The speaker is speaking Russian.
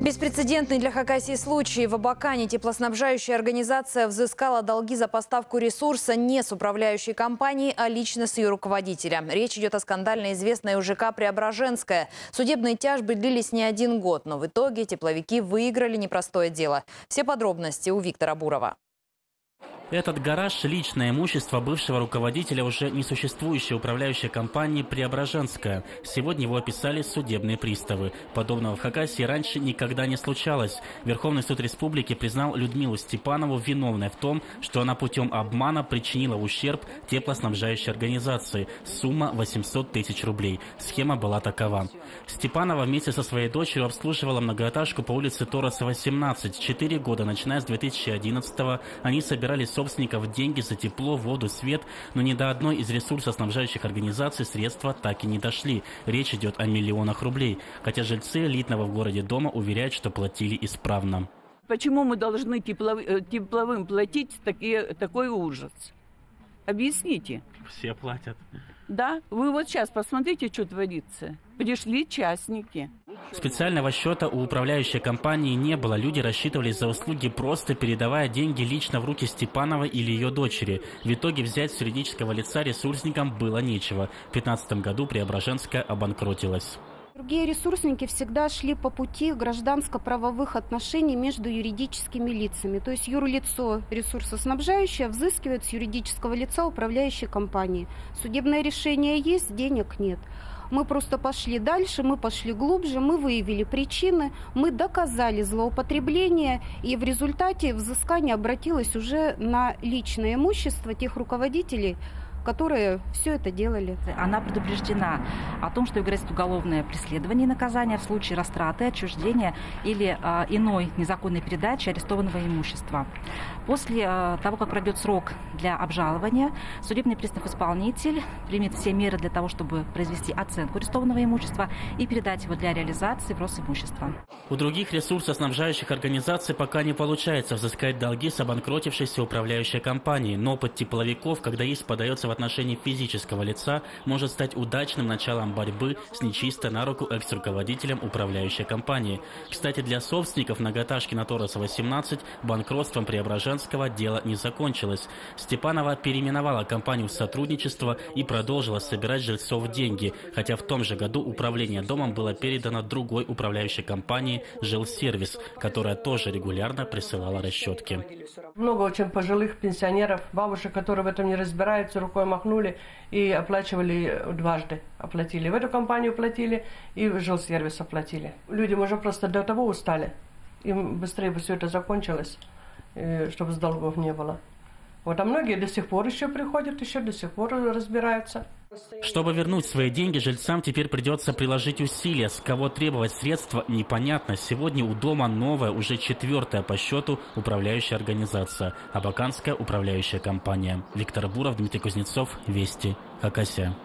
Беспрецедентный для Хакасии случай. В Абакане теплоснабжающая организация взыскала долги за поставку ресурса не с управляющей компанией, а лично с ее руководителя. Речь идет о скандально известной УЖК «Преображенская». Судебные тяжбы длились не один год, но в итоге тепловики выиграли непростое дело. Все подробности у Виктора Бурова. Этот гараж – личное имущество бывшего руководителя уже несуществующей управляющей компании «Преображенская». Сегодня его описали судебные приставы. Подобного в Хакасии раньше никогда не случалось. Верховный суд республики признал Людмилу Степанову виновной в том, что она путем обмана причинила ущерб теплоснабжающей организации. Сумма 800 тысяч рублей. Схема была такова. Степанова вместе со своей дочерью обслуживала многоэтажку по улице Торосова, 17. Четыре года, начиная с 2011 -го, они собирались собственников деньги за тепло, воду, свет, но ни до одной из ресурсоснабжающих организаций средства так и не дошли. Речь идет о миллионах рублей, хотя жильцы элитного в городе дома уверяют, что платили исправно. Почему мы должны тепловым, э, тепловым платить такие, такой ужас? Объясните. Все платят. Да, вы вот сейчас посмотрите, что творится. Пришли частники. Специального счета у управляющей компании не было. Люди рассчитывались за услуги, просто передавая деньги лично в руки Степанова или ее дочери. В итоге взять с юридического лица ресурсникам было нечего. В 2015 году Преображенская обанкротилась. Другие ресурсники всегда шли по пути гражданско-правовых отношений между юридическими лицами. То есть юрлицо ресурсоснабжающее взыскивает с юридического лица управляющей компании. Судебное решение есть, денег нет. Мы просто пошли дальше, мы пошли глубже, мы выявили причины, мы доказали злоупотребление, и в результате взыскание обратилось уже на личное имущество тех руководителей, которые все это делали. Она предупреждена о том, что грозит уголовное преследование и наказание в случае растраты, отчуждения или э, иной незаконной передачи арестованного имущества. После э, того, как пройдет срок для обжалования, судебный пристав-исполнитель примет все меры для того, чтобы произвести оценку арестованного имущества и передать его для реализации в Росимущество. У других ресурсоснабжающих организаций пока не получается взыскать долги с обанкротившейся управляющей компании, но опыт тепловиков, когда есть подается в отношении физического лица может стать удачным началом борьбы с нечисто на руку экс-руководителем управляющей компании. Кстати, для собственников многотажки на Торосова 17 банкротством Преображенского дело не закончилось. Степанова переименовала компанию в сотрудничество и продолжила собирать жильцов деньги, хотя в том же году управление домом было передано другой управляющей компании «Жилсервис», которая тоже регулярно присылала расчетки. Много очень пожилых пенсионеров, бабушек, которые в этом не разбираются, рукой махнули и оплачивали дважды. Оплатили в эту компанию платили и в жилсервис оплатили. Люди уже просто до того устали. Им быстрее бы все это закончилось, чтобы с долгов не было. Вот, а многие до сих пор еще приходят, еще до сих пор разбираются. Чтобы вернуть свои деньги, жильцам теперь придется приложить усилия. С кого требовать средства, непонятно. Сегодня у дома новая, уже четвертая по счету управляющая организация. Абаканская управляющая компания. Виктор Буров, Дмитрий Кузнецов, Вести, Хакасия.